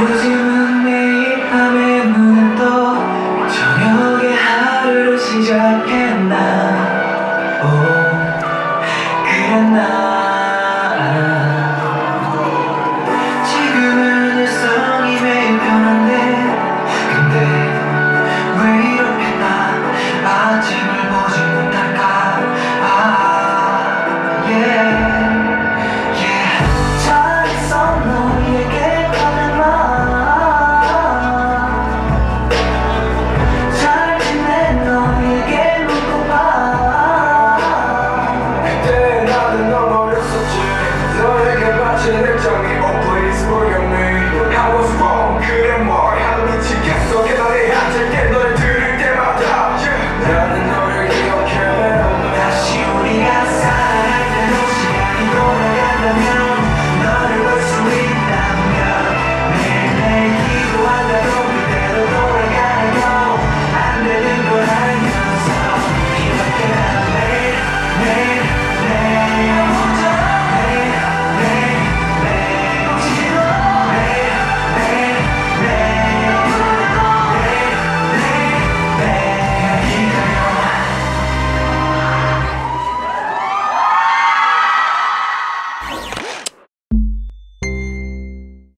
보지